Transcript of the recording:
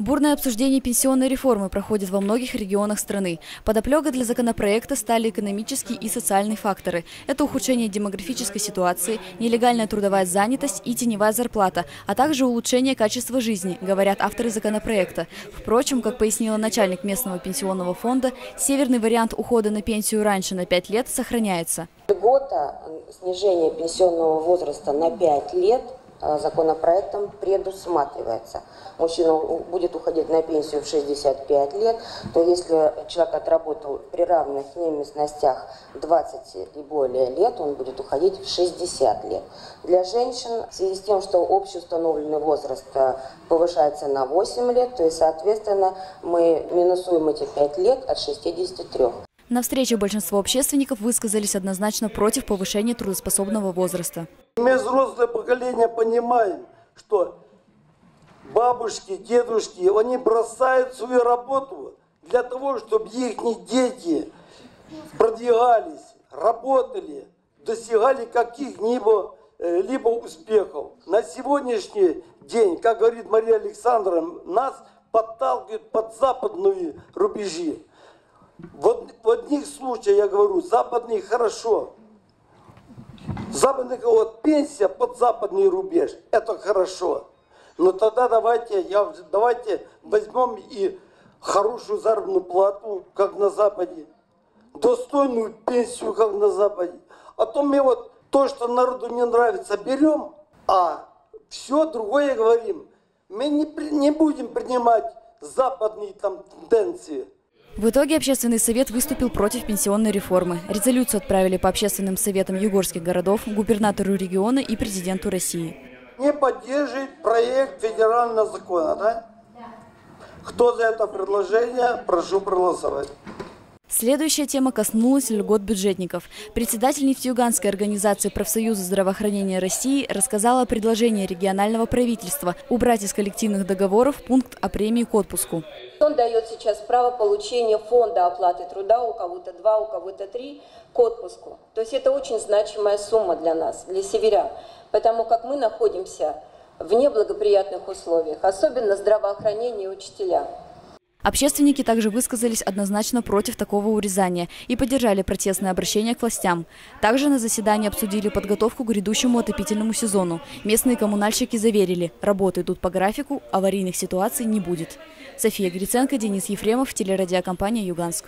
Бурное обсуждение пенсионной реформы проходит во многих регионах страны. Подоплегой для законопроекта стали экономические и социальные факторы. Это ухудшение демографической ситуации, нелегальная трудовая занятость и теневая зарплата, а также улучшение качества жизни, говорят авторы законопроекта. Впрочем, как пояснила начальник местного пенсионного фонда, северный вариант ухода на пенсию раньше на 5 лет сохраняется. Льгота снижения пенсионного возраста на 5 лет – законопроектом предусматривается. Мужчина будет уходить на пенсию в 65 лет, то если человек отработал при равных неместностях 20 и более лет, он будет уходить в 60 лет. Для женщин, в связи с тем, что общеустановленный возраст э, повышается на 8 лет, то есть, соответственно, мы минусуем эти 5 лет от 63. На встрече большинство общественников высказались однозначно против повышения трудоспособного возраста. Мы взрослое поколение понимаем, что бабушки, дедушки, они бросают свою работу для того, чтобы их дети продвигались, работали, достигали каких-либо э, либо успехов. На сегодняшний день, как говорит Мария Александровна, нас подталкивают под западные рубежи. В, в одних случаях, я говорю, западные хорошо. Западный, вот пенсия под западный рубеж, это хорошо. Но тогда давайте, я, давайте возьмем и хорошую заработную плату, как на Западе. Достойную пенсию, как на Западе. А то мы вот то, что народу не нравится, берем, а все другое говорим. Мы не, не будем принимать западные там тенденции. В итоге общественный совет выступил против пенсионной реформы. Резолюцию отправили по общественным советам югорских городов, губернатору региона и президенту России. Не поддерживает проект федерального закона, да? Кто за это предложение, прошу проголосовать. Следующая тема коснулась льгот бюджетников. Председатель нефтеюганской организации профсоюза здравоохранения России рассказала о предложении регионального правительства убрать из коллективных договоров пункт о премии к отпуску. Он дает сейчас право получения фонда оплаты труда, у кого-то два, у кого-то три, к отпуску. То есть это очень значимая сумма для нас, для северян, потому как мы находимся в неблагоприятных условиях, особенно здравоохранение и учителя. Общественники также высказались однозначно против такого урезания и поддержали протестное обращение к властям. Также на заседании обсудили подготовку к грядущему отопительному сезону. Местные коммунальщики заверили, работы идут по графику, аварийных ситуаций не будет. София Гриценко, Денис Ефремов, телерадиокомпания «Юганск».